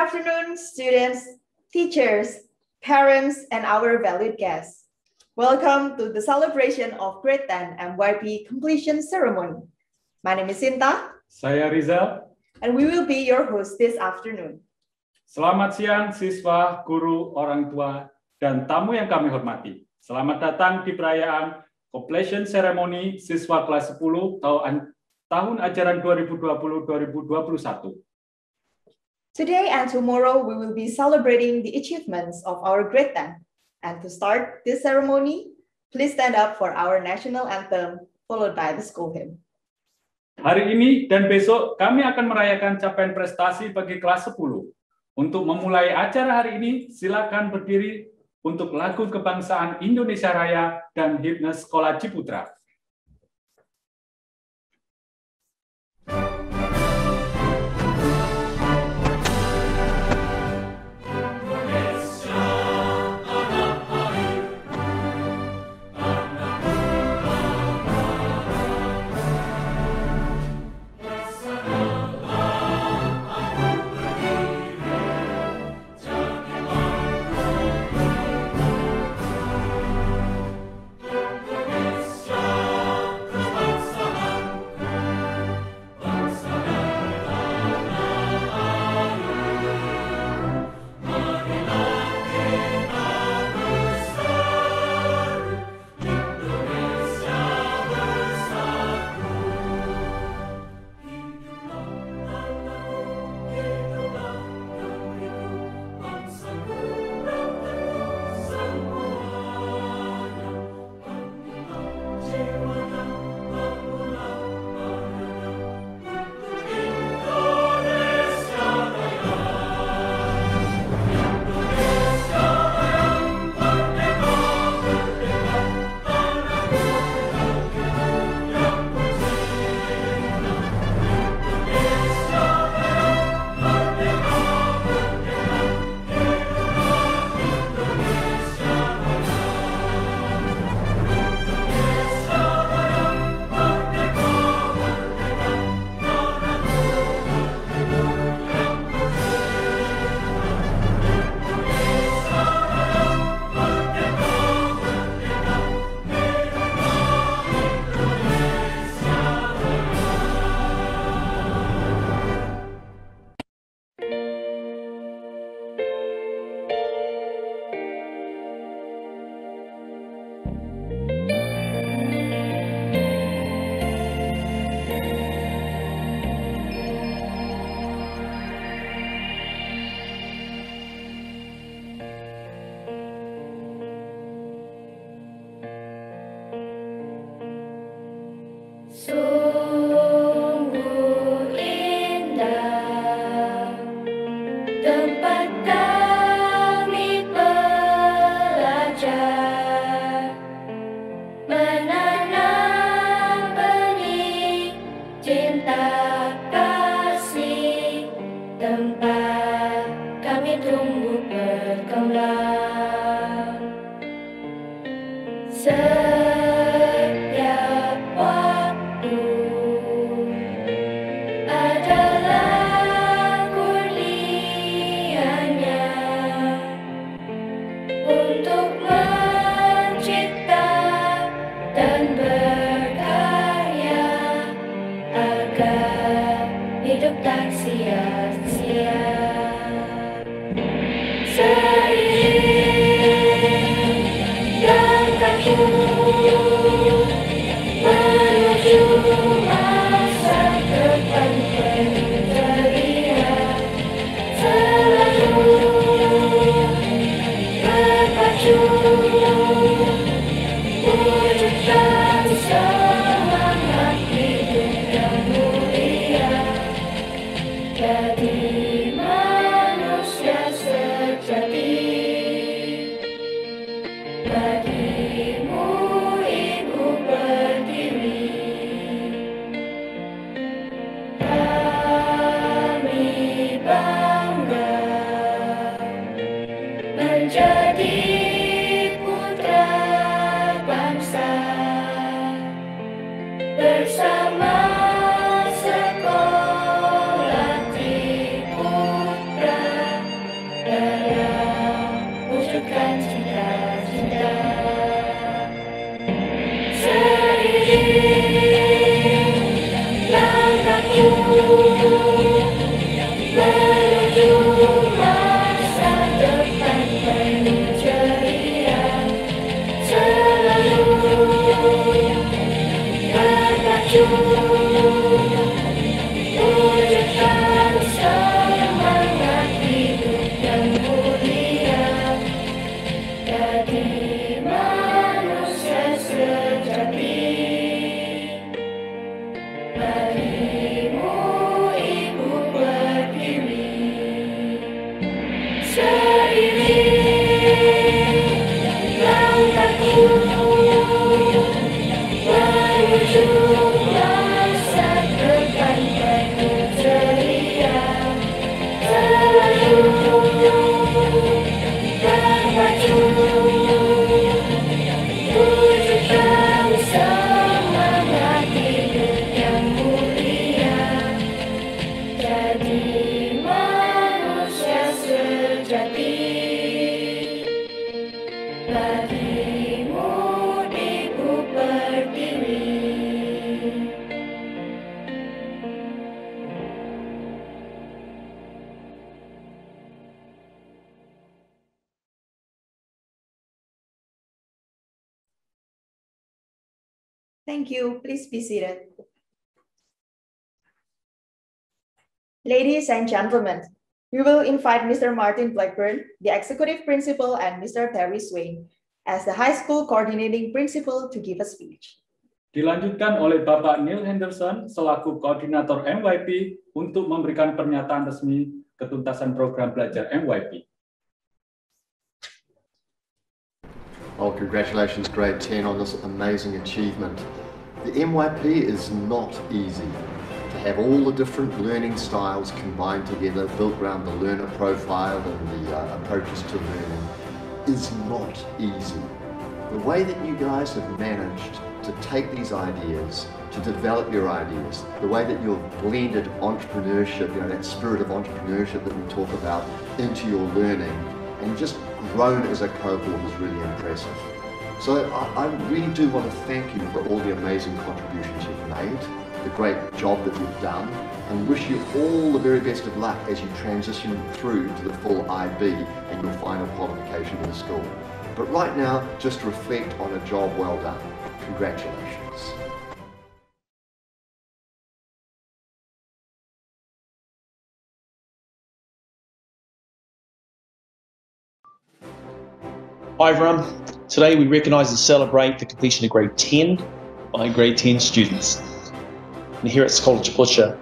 Afternoon, students, teachers, parents, and our valued guests. Welcome to the celebration of Grade 10 MYP completion ceremony. My name is Sinta. Saya Rizal. And we will be your host this afternoon. Selamat siang siswa, guru, orang tua, dan tamu yang kami hormati. Selamat datang di perayaan completion ceremony siswa kelas 10 tahun, tahun ajaran 2020-2021. Today and tomorrow, we will be celebrating the achievements of our grade 10. And to start this ceremony, please stand up for our national anthem, followed by the school hymn. Hari ini dan besok kami akan merayakan capaian prestasi bagi kelas 10. Untuk memulai acara hari ini, silakan berdiri untuk lagu kebangsaan Indonesia Raya dan himne Sekolah Ciputra. Bersama Please be seated. Ladies and gentlemen, we will invite Mr. Martin Blackburn, the Executive Principal, and Mr. Terry Swain as the High School Coordinating Principal to give a speech. Dilanjutkan oleh Bapak Neil Henderson selaku Koordinator MYP untuk memberikan pernyataan resmi ketuntasan program belajar MYP. Oh, congratulations, grade 10, on this amazing achievement. The MYP is not easy. To have all the different learning styles combined together, built around the learner profile and the uh, approaches to learning, is not easy. The way that you guys have managed to take these ideas, to develop your ideas, the way that you've blended entrepreneurship, you know, that spirit of entrepreneurship that we talk about, into your learning, and just grown as a cohort is really impressive. So I, I, really do want to thank you for all the amazing contributions you've made, the great job that you've done, and wish you all the very best of luck as you transition through to the full IB and your final qualification in the school. But right now, just reflect on a job well done. Congratulations. Hi everyone, Today we recognise and celebrate the completion of grade 10 by grade 10 students. And here at Sekolah Ciputra,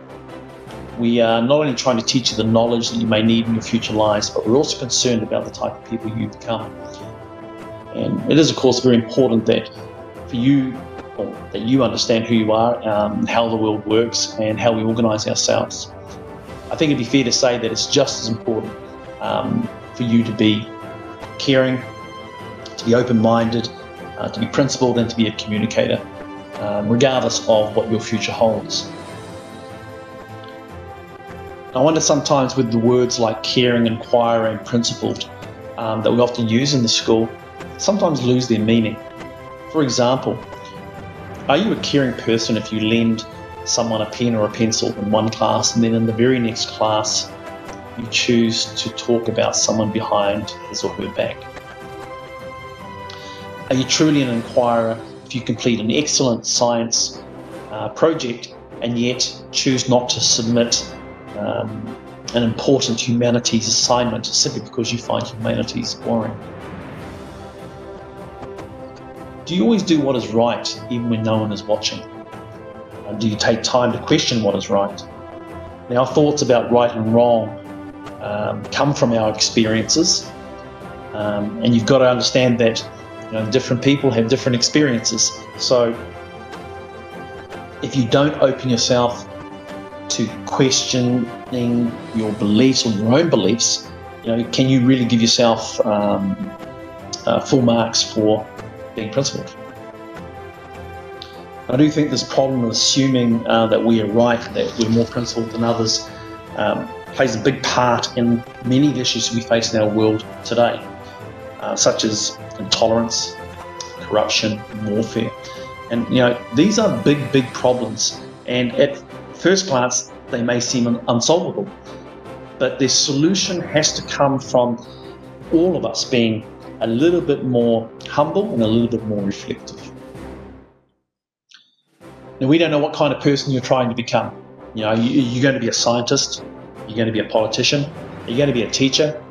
we are not only trying to teach you the knowledge that you may need in your future lives, but we're also concerned about the type of people you become. And it is, of course, very important that for you, that you understand who you are, um, how the world works, and how we organise ourselves. I think it'd be fair to say that it's just as important um, for you to be caring, to be open minded, uh, to be principled, and to be a communicator, um, regardless of what your future holds. I wonder sometimes with the words like caring, inquirer, and principled um, that we often use in the school, sometimes lose their meaning. For example, are you a caring person if you lend someone a pen or a pencil in one class and then in the very next class you choose to talk about someone behind his or her back? Are you truly an inquirer if you complete an excellent science uh, project and yet choose not to submit um, an important humanities assignment simply because you find humanities boring? Do you always do what is right even when no one is watching? And do you take time to question what is right? Now, our thoughts about right and wrong um, come from our experiences, um, and you've got to understand that you know, different people have different experiences. So if you don't open yourself to questioning your beliefs or your own beliefs, you know, can you really give yourself um, uh, full marks for being principled? I do think this problem of assuming uh, that we are right, that we're more principled than others, um, plays a big part in many of the issues we face in our world today, uh, such as intolerance, corruption, warfare. And, you know, these are big, big problems. And at first glance, they may seem unsolvable. But the solution has to come from all of us being a little bit more humble and a little bit more reflective. Now, we don't know what kind of person you're trying to become. You know, you, are going to be a scientist, you're going to be a politician, you're going to be a teacher.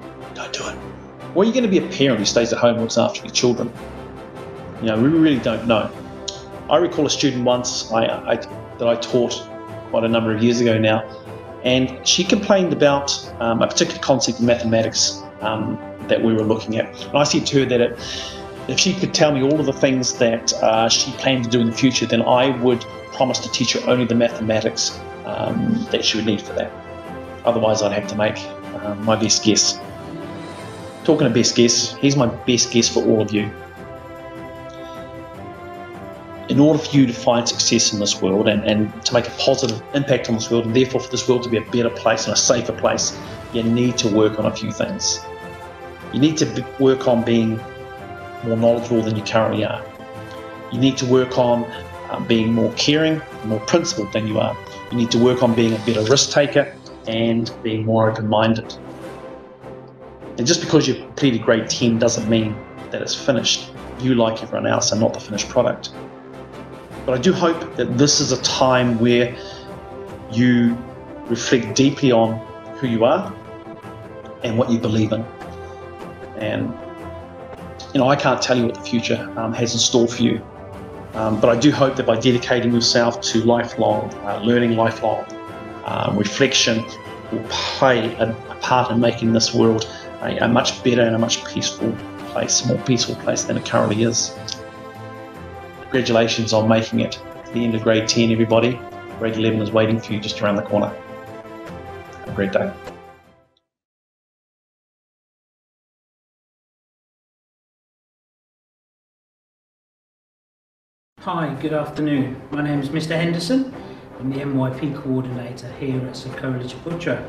Or you're going to be a parent who stays at home and looks after your children. You know, we really don't know. I recall a student once I, I, that I taught quite a number of years ago now, and she complained about um, a particular concept in mathematics um, that we were looking at. And I said to her that it, if she could tell me all of the things that uh, she planned to do in the future, then I would promise to teach her only the mathematics um, that she would need for that. Otherwise, I'd have to make uh, my best guess. Talking of best guess, here's my best guess for all of you in order for you to find success in this world and, and to make a positive impact on this world, and therefore for this world to be a better place and a safer place, you need to work on a few things. You need to work on being more knowledgeable than you currently are. You need to work on uh, being more caring, more principled than you are. You need to work on being a better risk taker and being more open minded. And just because you've completed grade 10 doesn't mean that it's finished. You, like everyone else, are not the finished product. But I do hope that this is a time where you reflect deeply on who you are and what you believe in. And, you know, I can't tell you what the future um, has in store for you. Um, but I do hope that by dedicating yourself to lifelong uh, learning, lifelong um, reflection, will play a, a, part in making this world a, a much better and a much peaceful place, more peaceful place than it currently is. Congratulations on making it to the end of grade 10, everybody. Grade 11 is waiting for you just around the corner. Have a great day. Hi, good afternoon. My name is Mr. Henderson. I'm the MYP coordinator here at Sekolah Ciputra.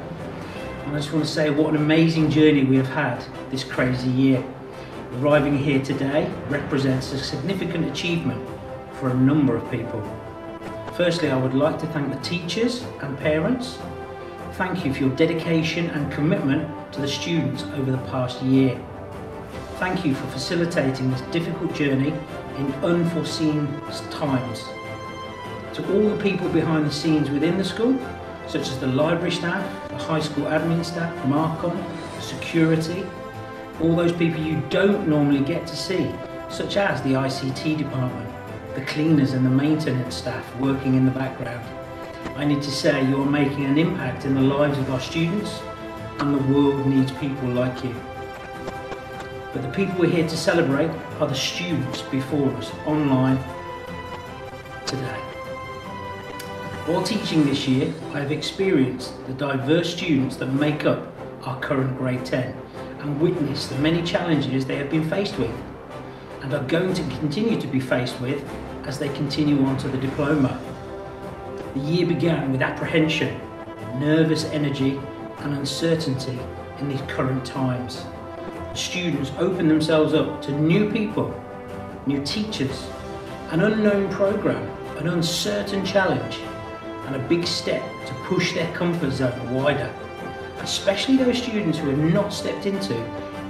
And I just want to say what an amazing journey we have had this crazy year. Arriving here today represents a significant achievement for a number of people. Firstly, I would like to thank the teachers and parents. Thank you for your dedication and commitment to the students over the past year. Thank you for facilitating this difficult journey in unforeseen times. To all the people behind the scenes within the school, such as the library staff, the high school admin staff, Marcom, security, all those people you don't normally get to see, such as the ICT department, the cleaners and the maintenance staff working in the background. I need to say you are making an impact in the lives of our students and the world needs people like you. But the people we're here to celebrate are the students before us online today. While teaching this year, I have experienced the diverse students that make up our current grade 10 and witnessed the many challenges they have been faced with and are going to continue to be faced with as they continue on to the diploma. The year began with apprehension, nervous energy and uncertainty in these current times. Students open themselves up to new people, new teachers, an unknown program, an uncertain challenge and a big step to push their comfort zone wider especially those students who have not stepped into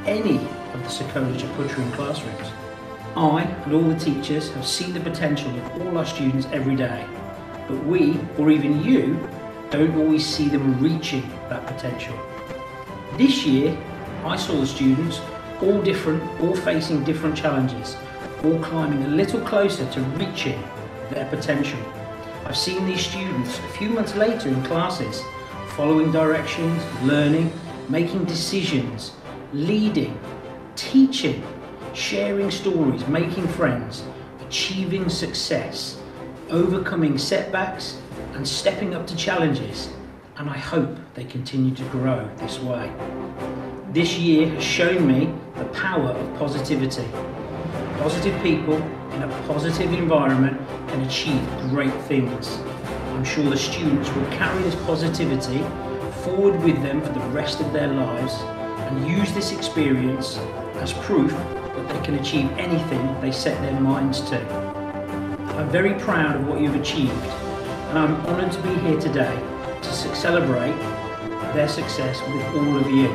any of the Sekolah Ciputra classrooms. I and all the teachers have seen the potential of all our students every day, but we, or even you, don't always see them reaching that potential. This year, I saw the students all different, all facing different challenges, all climbing a little closer to reaching their potential. I've seen these students a few months later in classes following directions, learning, making decisions, leading, teaching, sharing stories, making friends, achieving success, overcoming setbacks, and stepping up to challenges. And I hope they continue to grow this way. This year has shown me the power of positivity. Positive people in a positive environment can achieve great things. I'm sure the students will carry this positivity forward with them for the rest of their lives and use this experience as proof that they can achieve anything they set their minds to. I'm very proud of what you've achieved and I'm honoured to be here today to celebrate their success with all of you.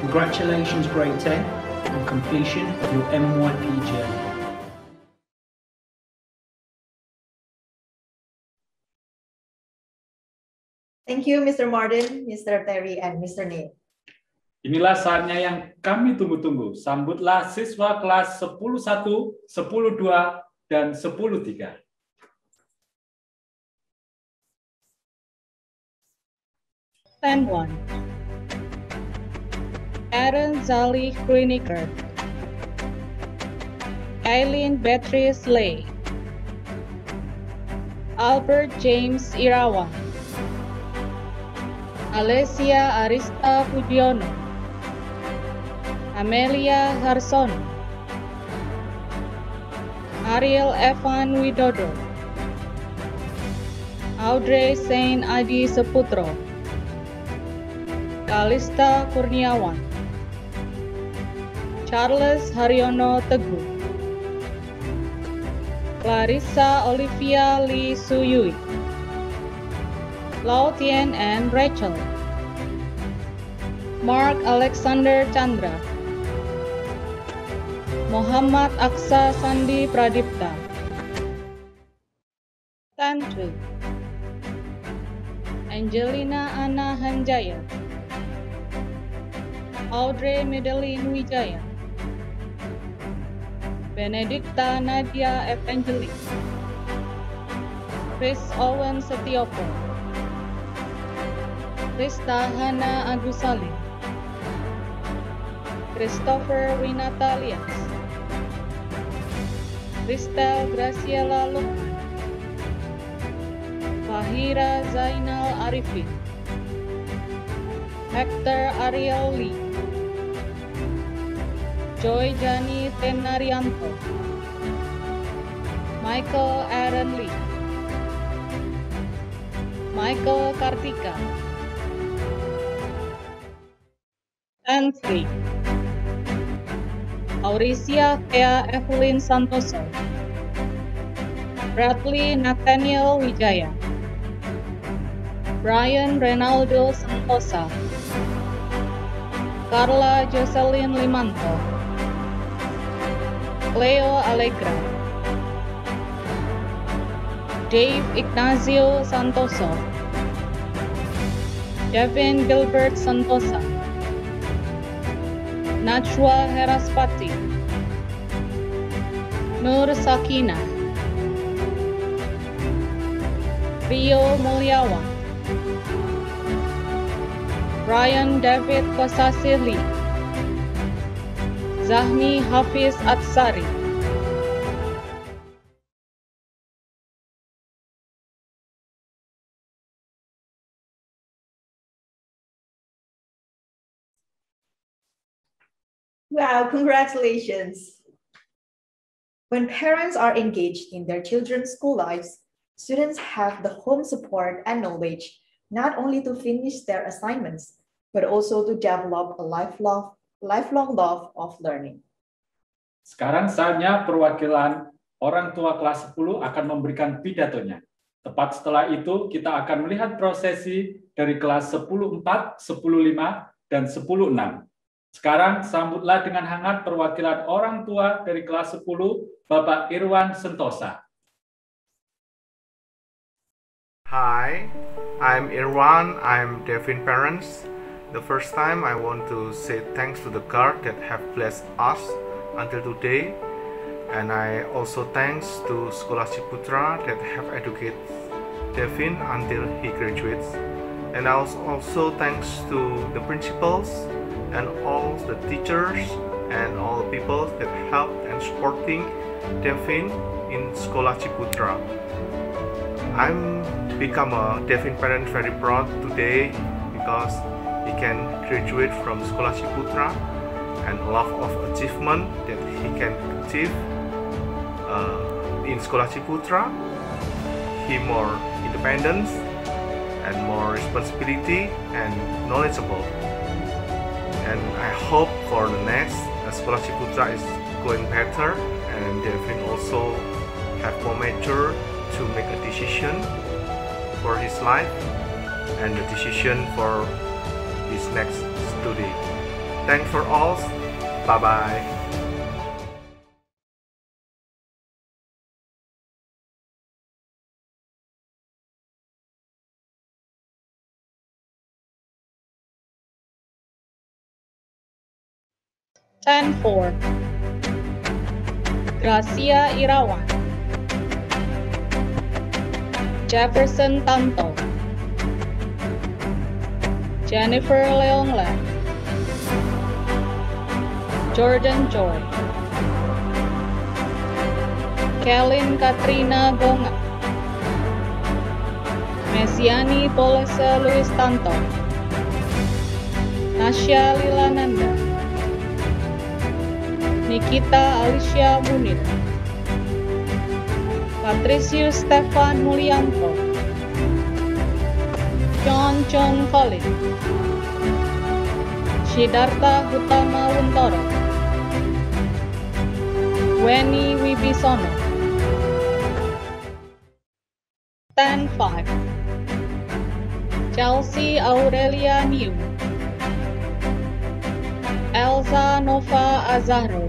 Congratulations grade 10 on completion of your MYP journey. Thank you, Mr. Martin, Mr. Terry, and Mr. Neil. Inilah saatnya yang kami tunggu-tunggu. Sambutlah siswa kelas 10.1, 10.2, dan 10.3. Stand 1. Aaron Zali Kruniker. Eileen Beatrice Lay. Albert James Irawan. Alessia Arista Pudiono. Amelia Harsono. Ariel Evan Widodo. Audrey Saint Adi Seputro. Kalista Kurniawan. Charles Haryono Teguh. Clarissa Olivia Lee Suyui. Lau Tien and Rachel. Mark Alexander Chandra. Muhammad Aksa Sandi Pradipta. Tantu. Angelina Anna Hanjaya. Audrey Medelin Wijaya. Benedicta Nadia Evangelis. Chris Owen Setiopo. Krista Hana Agusalim. Christopher Winata Lias. Kristel Graciela Lukman. Fahira Zainal Arifin. Hector Ariel Lee. Joy Jani Tenarianto. Michael Aaron Lee. Michael Kartika. And three. Auricia Thea Evelyn Santoso. Bradley Nathaniel Wijaya. Brian Renaldo Santosa. Carla Jocelyn Limanto. Cleo Allegra. Dave Ignacio Santoso. Devin Gilbert Santosa. Najwa Heraspati. Nur Sakina. Rio Mulyawan. Ryan David Kosasili. Zahni Hafiz Atsari. Wow, congratulations. When parents are engaged in their children's school lives, students have the home support and knowledge not only to finish their assignments, but also to develop a lifelong, lifelong love of learning. Sekarang saatnya perwakilan orang tua kelas 10 akan memberikan pidatonya. Tepat setelah itu, kita akan melihat prosesi dari kelas 10.4, 10.5, dan 10.6. Sekarang sambutlah dengan hangat perwakilan orang tua dari kelas 10, Bapak Irwan Sentosa. Hi, I'm Irwan. I'm Devin parents. The first time I want to say thanks to the God that have blessed us until today. And I also thanks to Sekolah Ciputra that have educated Devin until he graduates. And I also thanks to the principals and all the teachers and all the people that helped and supporting Devin in Sekolah Ciputra. I'm become a Devin parent very proud today because can graduate from Sekolah Ciputra and love of achievement that he can achieve uh, in Sekolah Ciputra. He more independence and more responsibility and knowledgeable and I hope for the next uh, Sekolah Ciputra is going better and Devin also have more mature to make a decision for his life and the decision for his next study. Thanks for all. Bye bye. Ten four. Gracia Irawan. Jefferson Tanto. Jennifer Leongla. Jordan Joy. Kelin Katrina Bonga. Mesiani Polese Luis Tanto. Nasya Lilananda. Nikita Alicia Munir. Patricius Stefan Mulyanto. John John Collin. Siddhartha Hutama Wuntoro. Weni Wibisono. 10-5. Chelsea Aurelia Niu. Elsa Nova Azahro.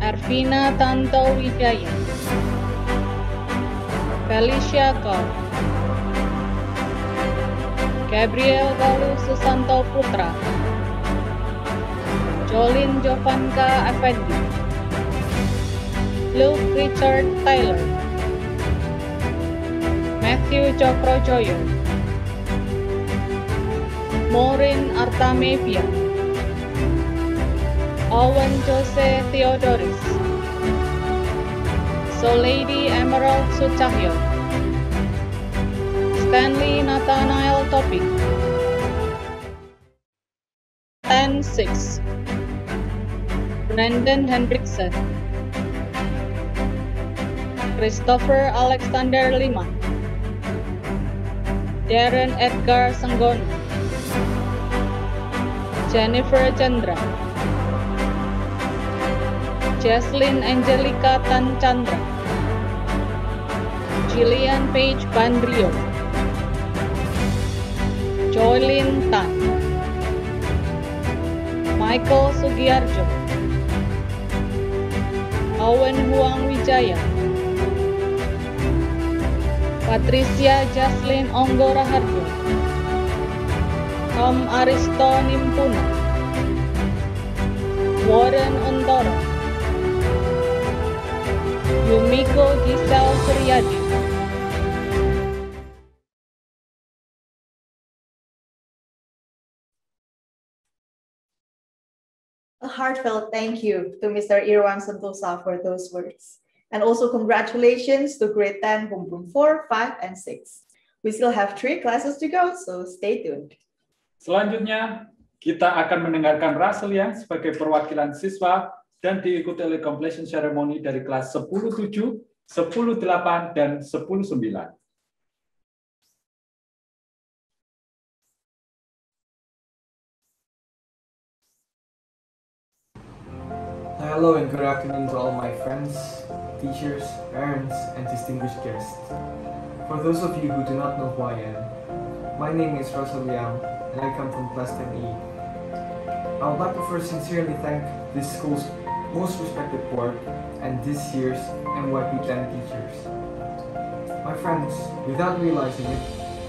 Arvina Tanto Wijaya. Felicia Gaul. Gabriel Galuh Susanto Putra. Jolin Jovanka Effendi. Luke Richard Taylor. Matthew Cokrojoyo. Maureen Artamevia. Owen Jose Theodoris. Solady Emerald Sucahyo. Stanley Nathanael Topik. 10-6. Brandon Hendrickson. Christopher Alexander Lima. Darren Edgar Sanggono. Jennifer Chandra. Jaslyn Angelica Tan Chandra. Jillian Page Bandrio. Joylin Tan. Michael Sugiarjo. Owen Huang Wijaya. Patricia Jaslyn Onggora Harjo. Tom Aristo Nimpuna. Warren Ontoro. Yumiko Giselle Suryadi. Heartfelt thank you to Mr. Irwan Sentosa for those words. And also congratulations to grade 10, Bumbum 4, 5, and 6. We still have three classes to go, so stay tuned. Selanjutnya, kita akan mendengarkan Russell yang sebagai perwakilan siswa dan diikuti oleh completion ceremony dari kelas 10-7, 10-8, dan 10-9. Hello and good afternoon to all my friends, teachers, parents, and distinguished guests. For those of you who do not know who I am, my name is Russell Liang and I come from Class 10E. I would like to first sincerely thank this school's most respected board and this year's MYP 10 teachers. My friends, without realizing it,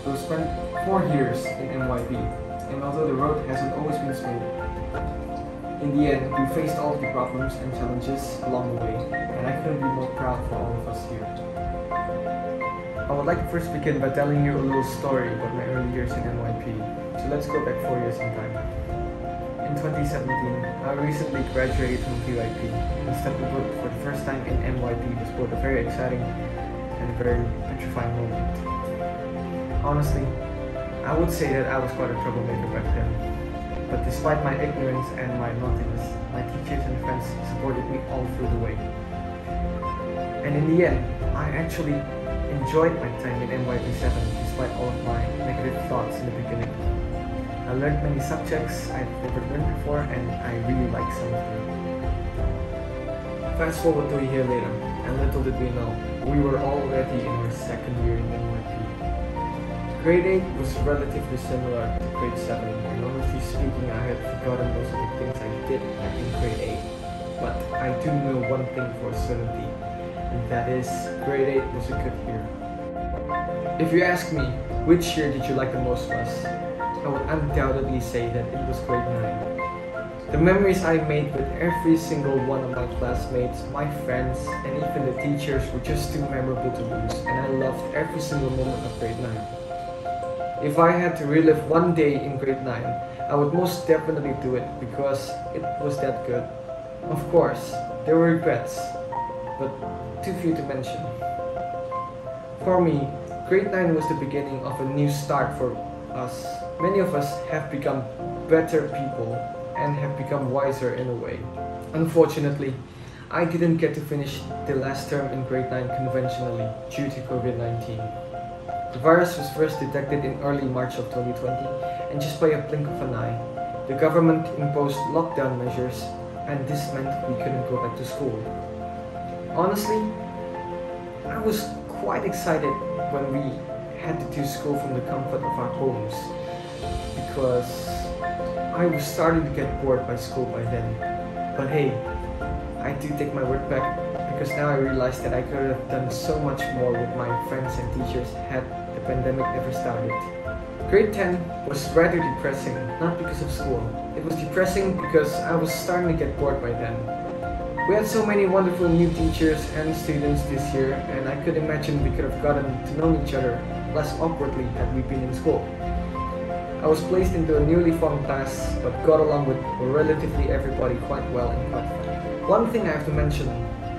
we've spent four years in MYP, and although the road hasn't always been smooth, in the end, we faced all of the problems and challenges along the way, and I couldn't be more proud for all of us here. I would like to first begin by telling you a little story about my early years in MYP. So let's go back four years in time. In 2017, I recently graduated from QIP and stepped foot for the first time in MYP was both a very exciting and very petrifying moment. Honestly, I would say that I was quite a troublemaker back then. But despite my ignorance and my naughtiness, my teachers and friends supported me all through the way. And in the end, I actually enjoyed my time in MYP7 despite all of my negative thoughts in the beginning. I learned many subjects I've never learned before and I really like some of them. Fast forward to a year later, and little did we know, we were already in our second year in MYP. Grade 8 was relatively similar to grade 7, and honestly speaking, I had forgotten most of the things I did in grade 8. But I do know one thing for certainty, and that is grade 8 was a good year. If you ask me, which year did you like the most was, I would undoubtedly say that it was grade 9. The memories I made with every single one of my classmates, my friends, and even the teachers were just too memorable to lose, and I loved every single moment of grade 9. If I had to relive one day in grade 9, I would most definitely do it because it was that good. Of course, there were regrets, but too few to mention. For me, grade 9 was the beginning of a new start for us. Many of us have become better people and have become wiser in a way. Unfortunately, I didn't get to finish the last term in grade 9 conventionally due to COVID-19. The virus was first detected in early March of 2020 and just by a blink of an eye, the government imposed lockdown measures and this meant we couldn't go back to school. Honestly, I was quite excited when we had to do school from the comfort of our homes because I was starting to get bored by school by then. But hey, I do take my word back because now I realize that I could have done so much more with my friends and teachers had the pandemic never started. Grade 10 was rather depressing, not because of school. It was depressing because I was starting to get bored by then. We had so many wonderful new teachers and students this year, and I could imagine we could have gotten to know each other less awkwardly had we been in school. I was placed into a newly formed class, but got along with relatively everybody quite well and quite. One thing I have to mention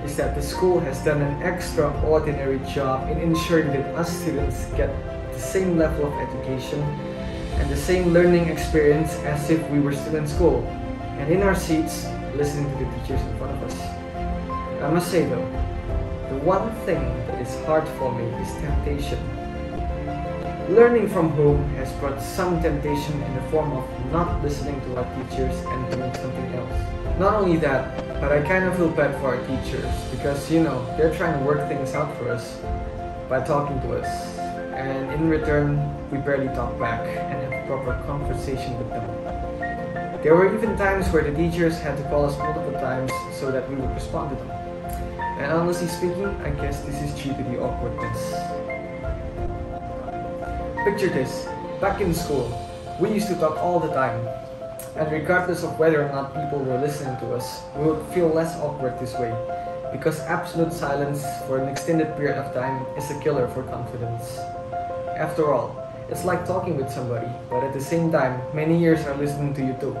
is that the school has done an extraordinary job in ensuring that us students get the same level of education and the same learning experience as if we were still in school and in our seats listening to the teachers in front of us. I must say though, the one thing that is hard for me is temptation Learning from home has brought some temptation in the form of not listening to our teachers and doing something else. Not only that, but I kind of feel bad for our teachers because, you know, they're trying to work things out for us by talking to us. And in return, we barely talk back and have proper conversation with them. There were even times where the teachers had to call us multiple times so that we would respond to them. And honestly speaking, I guess this is due to the awkwardness. Picture this, back in school, we used to talk all the time. And regardless of whether or not people were listening to us, we would feel less awkward this way. Because absolute silence for an extended period of time is a killer for confidence. After all, it's like talking with somebody, but at the same time, many ears are listening to you too.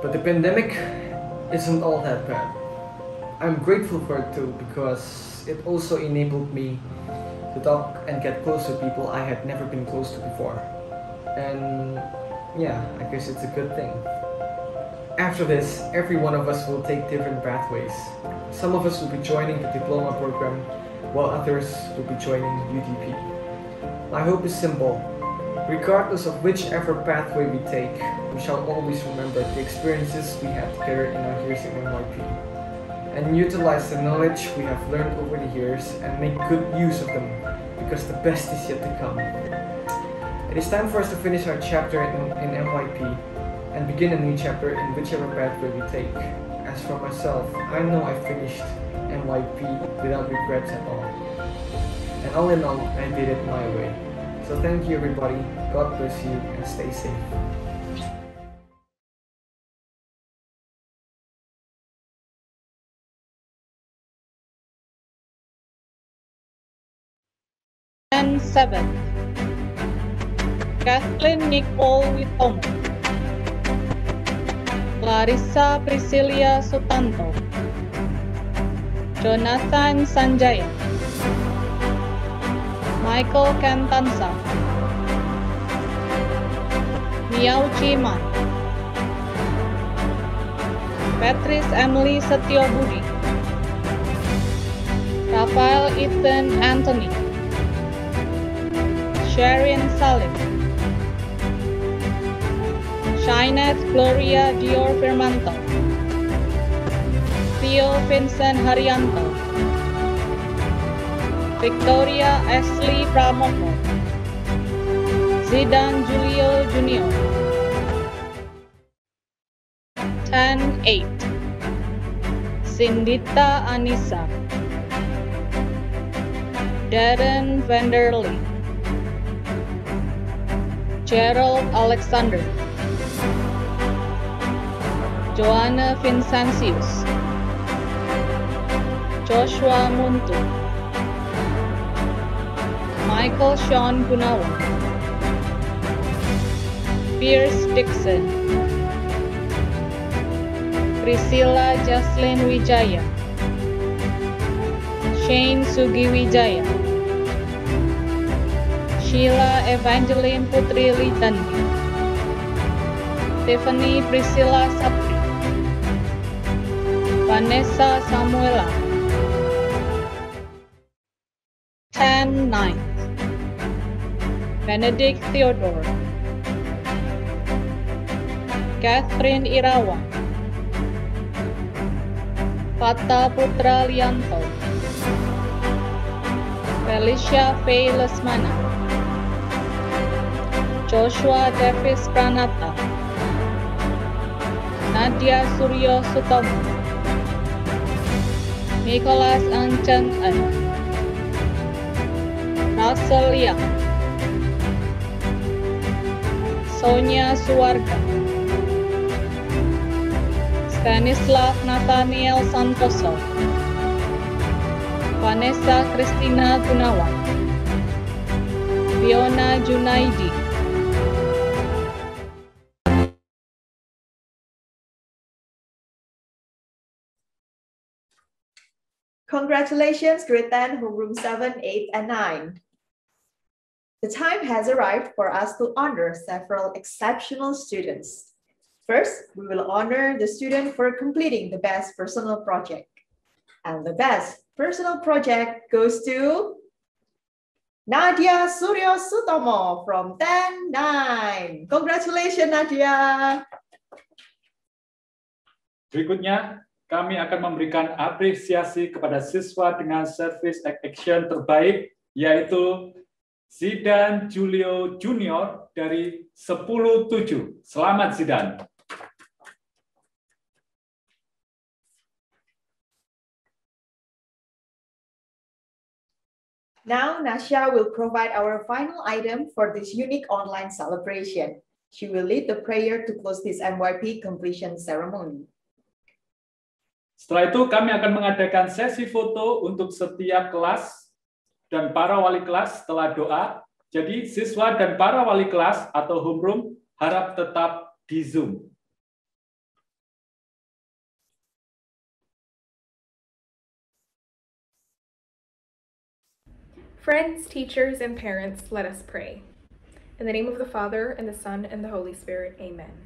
But the pandemic isn't all that bad. I'm grateful for it too because it also enabled me to talk and get close to people I had never been close to before. And yeah, I guess it's a good thing. After this, every one of us will take different pathways. Some of us will be joining the diploma program, while others will be joining UDP. My hope is simple. Regardless of whichever pathway we take, we shall always remember the experiences we had together in our years in MYP and utilize the knowledge we have learned over the years and make good use of them because the best is yet to come. It is time for us to finish our chapter in, in MYP and begin a new chapter in whichever path we take. As for myself, I know I finished MYP without regrets at all. And all in all, I did it my way. So thank you everybody, God bless you, and stay safe. and 7. Kathleen Nicole Witom. Clarissa Priscilia Sutanto. Jonathan Sanjaya. Michael Kentansa. Miao Chiman. Patrice Emily Setiobudi. Rafael Ethan Anthony. Sharon Salim. Shineth Gloria Dior Firmanto. Theo Vincent Haryanto. Victoria Ashley Pramoko. Zidan Julio Junior. 10-8. Sindita Anissa. Darren Vanderlee. Gerald Alexander. Joanna Vincentius. Joshua Muntu. Michael Sean Gunawan. Pierce Dixon. Priscilla Jaslyn Wijaya. Shane Sugi Wijaya. Sheila Evangeline Putri Litandi. Tiffany Priscilla Sapri. Vanessa Samuela. 10 9. Benedict Theodore. Catherine Irawan. Fata Putra Lianto. Felicia Faye Lesmana. Joshua Davis Pranata. Nadia Suryo Sutomo. Nicholas Ang Cheng En. Russell Liang. Sonia Suwarga. Stanislav Nathaniel Santoso. Vanessa Christina Gunawan. Fiona Junaidi. Congratulations, grade 10, homeroom 7, 8, and 9. The time has arrived for us to honor several exceptional students. First, we will honor the student for completing the best personal project. And the best personal project goes to Nadia Suryo Sutomo from 10-9. Congratulations, Nadia. Berikutnya, kami akan memberikan apresiasi kepada siswa dengan service action terbaik, yaitu Zidan Julio Junior dari 10-7. Selamat Zidan. Now, Nasha will provide our final item for this unique online celebration. She will lead the prayer to close this MYP completion ceremony. Setelah itu kami akan mengadakan sesi foto untuk setiap kelas dan para wali kelas setelah doa. Jadi siswa dan para wali kelas atau homeroom harap tetap di Zoom. Friends, teachers, and parents, let us pray. In the name of the Father, and the Son, and the Holy Spirit, amen.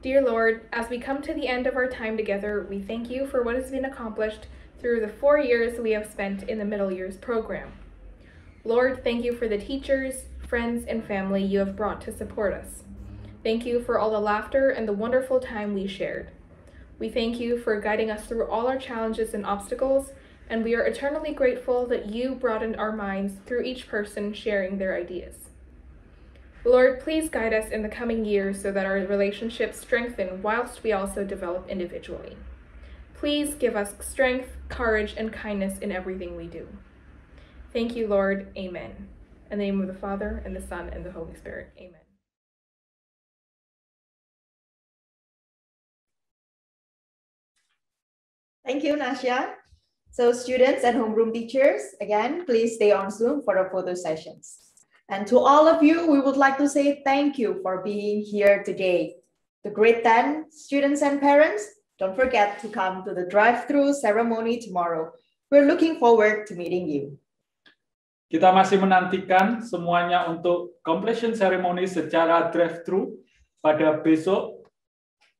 Dear Lord, as we come to the end of our time together, we thank you for what has been accomplished through the four years we have spent in the Middle Years program. Lord, thank you for the teachers, friends, and family you have brought to support us. Thank you for all the laughter and the wonderful time we shared. We thank you for guiding us through all our challenges and obstacles, and we are eternally grateful that you broadened our minds through each person sharing their ideas. Lord, please guide us in the coming years so that our relationships strengthen whilst we also develop individually. Please give us strength, courage, and kindness in everything we do. Thank you, Lord. Amen. In the name of the Father, and the Son, and the Holy Spirit. Amen. Thank you, Nasha. So students and homeroom teachers, again, please stay on Zoom for the photo sessions. And to all of you, we would like to say thank you for being here today. The grade 10 students and parents, don't forget to come to the drive-through ceremony tomorrow. We're looking forward to meeting you. Kita masih menantikan semuanya untuk completion ceremony secara drive-thru pada besok.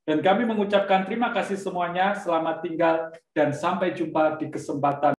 Dan kami mengucapkan terima kasih semuanya, selamat tinggal, dan sampai jumpa di kesempatan